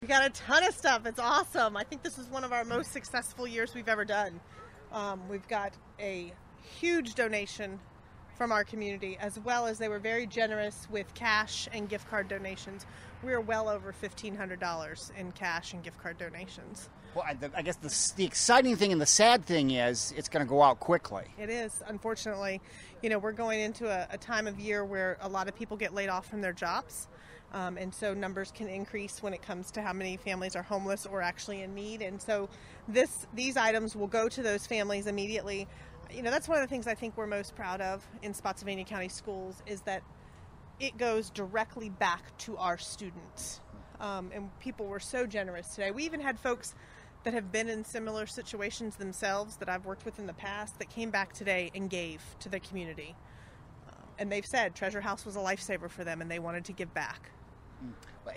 We got a ton of stuff. It's awesome. I think this is one of our most successful years we've ever done. Um, we've got a huge donation from our community, as well as they were very generous with cash and gift card donations. We are well over $1,500 in cash and gift card donations. Well, I, I guess the, the exciting thing and the sad thing is it's going to go out quickly. It is, unfortunately. You know, we're going into a, a time of year where a lot of people get laid off from their jobs. Um, and so numbers can increase when it comes to how many families are homeless or actually in need. And so this these items will go to those families immediately. You know, that's one of the things I think we're most proud of in Spotsylvania County Schools is that it goes directly back to our students. Um, and people were so generous today. We even had folks that have been in similar situations themselves that I've worked with in the past that came back today and gave to the community. And they've said Treasure House was a lifesaver for them and they wanted to give back.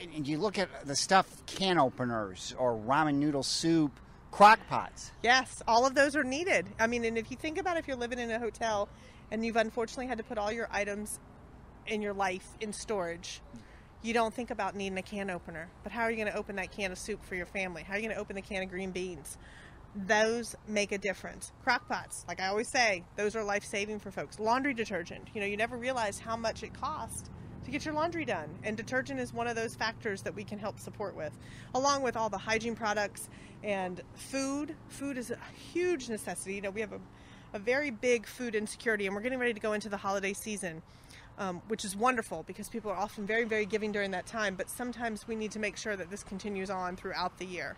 And you look at the stuff can openers or ramen noodle soup, crock pots. Yes, all of those are needed. I mean, and if you think about if you're living in a hotel and you've unfortunately had to put all your items in your life in storage, you don't think about needing a can opener. But how are you going to open that can of soup for your family? How are you going to open the can of green beans? Those make a difference. Crock pots, like I always say, those are life saving for folks. Laundry detergent, you know, you never realize how much it costs to get your laundry done. And detergent is one of those factors that we can help support with, along with all the hygiene products and food. Food is a huge necessity. You know, we have a, a very big food insecurity, and we're getting ready to go into the holiday season. Um, which is wonderful because people are often very, very giving during that time, but sometimes we need to make sure that this continues on throughout the year.